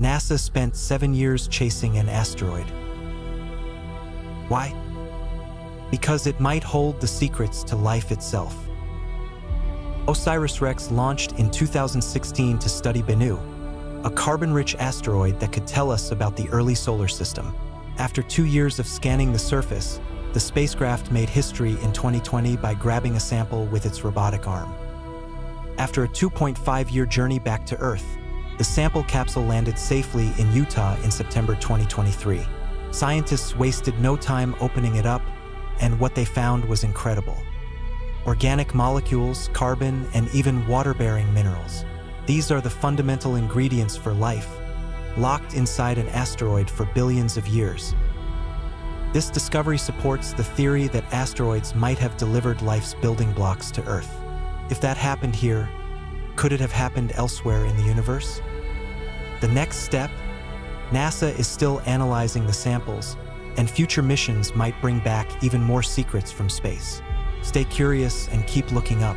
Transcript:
NASA spent seven years chasing an asteroid. Why? Because it might hold the secrets to life itself. OSIRIS-REx launched in 2016 to study Bennu, a carbon-rich asteroid that could tell us about the early solar system. After two years of scanning the surface, the spacecraft made history in 2020 by grabbing a sample with its robotic arm. After a 2.5-year journey back to Earth, the sample capsule landed safely in Utah in September 2023. Scientists wasted no time opening it up, and what they found was incredible. Organic molecules, carbon, and even water-bearing minerals. These are the fundamental ingredients for life, locked inside an asteroid for billions of years. This discovery supports the theory that asteroids might have delivered life's building blocks to Earth. If that happened here, could it have happened elsewhere in the universe? The next step? NASA is still analyzing the samples, and future missions might bring back even more secrets from space. Stay curious and keep looking up.